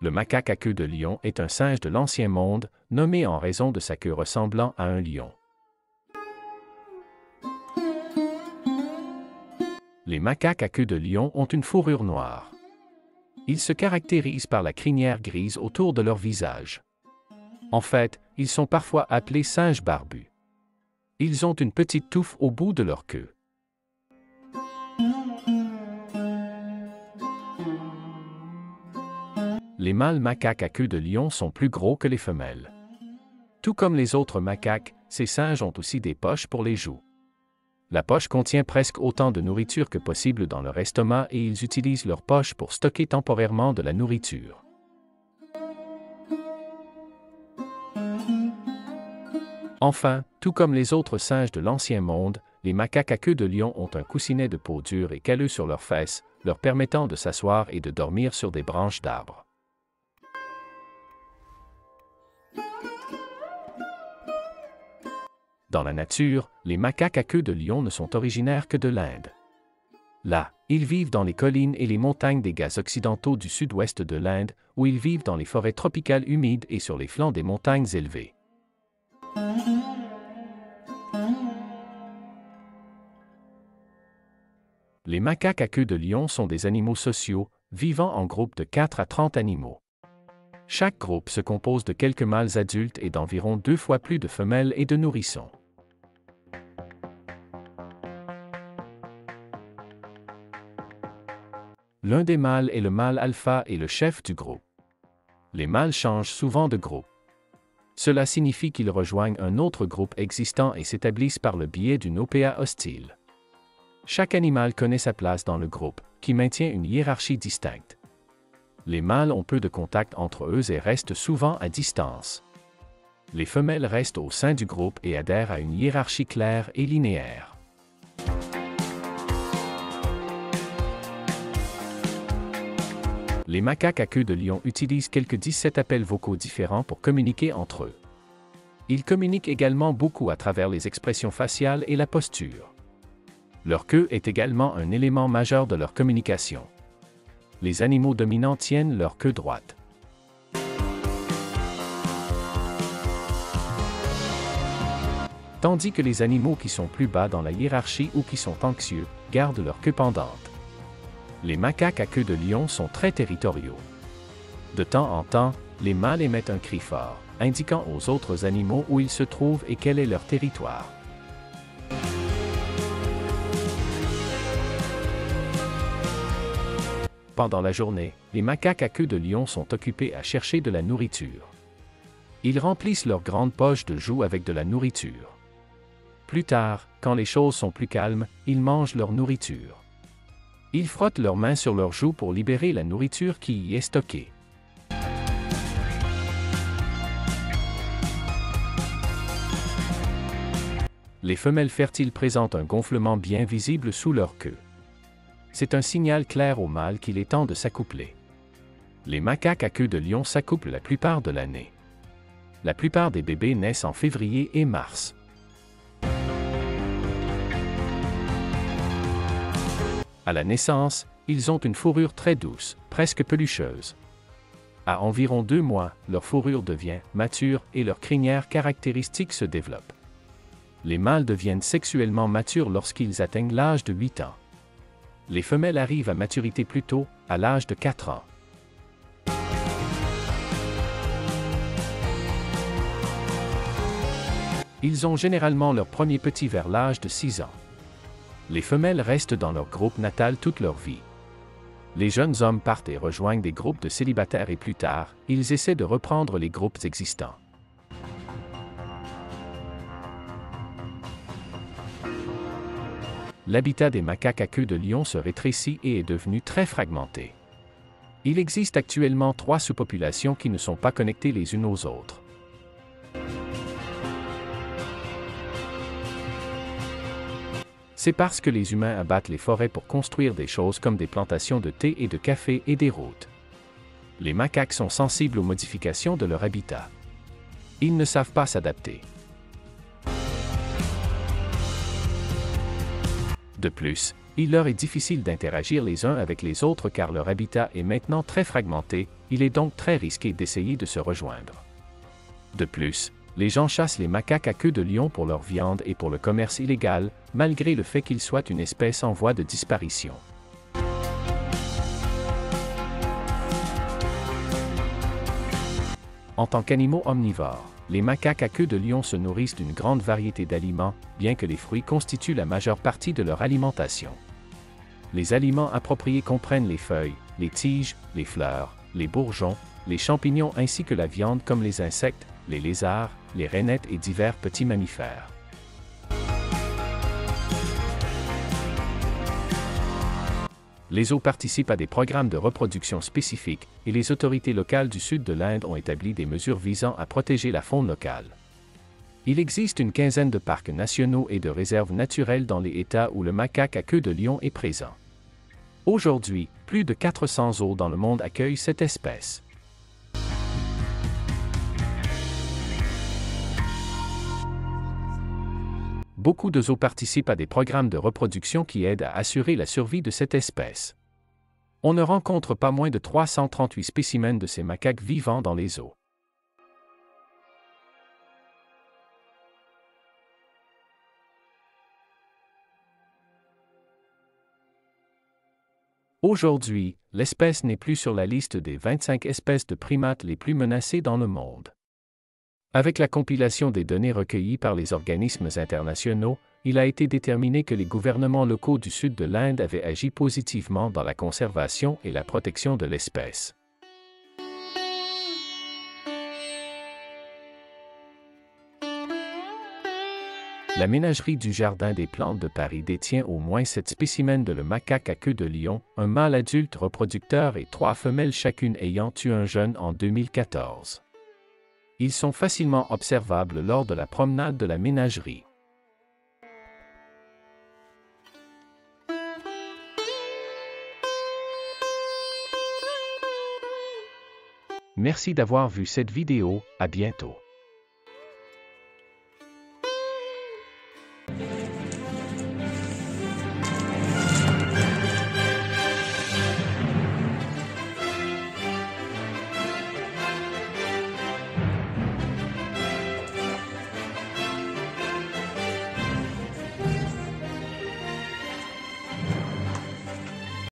Le macaque à queue de lion est un singe de l'Ancien Monde, nommé en raison de sa queue ressemblant à un lion. Les macaques à queue de lion ont une fourrure noire. Ils se caractérisent par la crinière grise autour de leur visage. En fait, ils sont parfois appelés singes barbus. Ils ont une petite touffe au bout de leur queue. Les mâles macaques à queue de lion sont plus gros que les femelles. Tout comme les autres macaques, ces singes ont aussi des poches pour les joues. La poche contient presque autant de nourriture que possible dans leur estomac et ils utilisent leur poche pour stocker temporairement de la nourriture. Enfin, tout comme les autres singes de l'Ancien Monde, les macaques à queue de lion ont un coussinet de peau dure et calleux sur leurs fesses, leur permettant de s'asseoir et de dormir sur des branches d'arbres. Dans la nature, les macaques à queue de lion ne sont originaires que de l'Inde. Là, ils vivent dans les collines et les montagnes des gaz occidentaux du sud-ouest de l'Inde, où ils vivent dans les forêts tropicales humides et sur les flancs des montagnes élevées. Les macaques à queue de lion sont des animaux sociaux, vivant en groupe de 4 à 30 animaux. Chaque groupe se compose de quelques mâles adultes et d'environ deux fois plus de femelles et de nourrissons. L'un des mâles est le mâle alpha et le chef du groupe. Les mâles changent souvent de groupe. Cela signifie qu'ils rejoignent un autre groupe existant et s'établissent par le biais d'une OPA hostile. Chaque animal connaît sa place dans le groupe, qui maintient une hiérarchie distincte. Les mâles ont peu de contact entre eux et restent souvent à distance. Les femelles restent au sein du groupe et adhèrent à une hiérarchie claire et linéaire. Les macaques à queue de lion utilisent quelques 17 appels vocaux différents pour communiquer entre eux. Ils communiquent également beaucoup à travers les expressions faciales et la posture. Leur queue est également un élément majeur de leur communication. Les animaux dominants tiennent leur queue droite. Tandis que les animaux qui sont plus bas dans la hiérarchie ou qui sont anxieux gardent leur queue pendante les macaques à queue de lion sont très territoriaux. De temps en temps, les mâles émettent un cri fort, indiquant aux autres animaux où ils se trouvent et quel est leur territoire. Pendant la journée, les macaques à queue de lion sont occupés à chercher de la nourriture. Ils remplissent leurs grandes poches de joues avec de la nourriture. Plus tard, quand les choses sont plus calmes, ils mangent leur nourriture. Ils frottent leurs mains sur leurs joues pour libérer la nourriture qui y est stockée. Les femelles fertiles présentent un gonflement bien visible sous leur queue. C'est un signal clair au mâle qu'il est temps de s'accoupler. Les macaques à queue de lion s'accouplent la plupart de l'année. La plupart des bébés naissent en février et mars. À la naissance, ils ont une fourrure très douce, presque pelucheuse. À environ deux mois, leur fourrure devient mature et leur crinière caractéristique se développe. Les mâles deviennent sexuellement matures lorsqu'ils atteignent l'âge de 8 ans. Les femelles arrivent à maturité plus tôt, à l'âge de 4 ans. Ils ont généralement leur premier petit vers l'âge de 6 ans les femelles restent dans leur groupe natal toute leur vie. Les jeunes hommes partent et rejoignent des groupes de célibataires et plus tard, ils essaient de reprendre les groupes existants. L'habitat des macaques à queue de lion se rétrécit et est devenu très fragmenté. Il existe actuellement trois sous-populations qui ne sont pas connectées les unes aux autres. C'est parce que les humains abattent les forêts pour construire des choses comme des plantations de thé et de café et des routes. Les macaques sont sensibles aux modifications de leur habitat. Ils ne savent pas s'adapter. De plus, Il leur est difficile d'interagir les uns avec les autres car leur habitat est maintenant très fragmenté, il est donc très risqué d'essayer de se rejoindre. De plus, les gens chassent les macaques à queue de lion pour leur viande et pour le commerce illégal, malgré le fait qu'ils soient une espèce en voie de disparition. En tant qu'animaux omnivores, les macaques à queue de lion se nourrissent d'une grande variété d'aliments, bien que les fruits constituent la majeure partie de leur alimentation. Les aliments appropriés comprennent les feuilles, les tiges, les fleurs, les bourgeons, les champignons ainsi que la viande comme les insectes, les lézards, les rainettes et divers petits mammifères. Les eaux participent à des programmes de reproduction spécifiques et les autorités locales du sud de l'Inde ont établi des mesures visant à protéger la faune locale. Il existe une quinzaine de parcs nationaux et de réserves naturelles dans les États où le macaque à queue de lion est présent. Aujourd'hui, plus de 400 zoos dans le monde accueillent cette espèce. Beaucoup de zoos participent à des programmes de reproduction qui aident à assurer la survie de cette espèce. On ne rencontre pas moins de 338 spécimens de ces macaques vivants dans les zoos. Aujourd'hui, l'espèce n'est plus sur la liste des 25 espèces de primates les plus menacées dans le monde. Avec la compilation des données recueillies par les organismes internationaux, il a été déterminé que les gouvernements locaux du sud de l'Inde avaient agi positivement dans la conservation et la protection de l'espèce. La ménagerie du Jardin des plantes de Paris détient au moins sept spécimens de le macaque à queue de lion, un mâle adulte reproducteur et trois femelles chacune ayant tué un jeune en 2014. Ils sont facilement observables lors de la promenade de la ménagerie. Merci d'avoir vu cette vidéo, à bientôt.